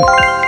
you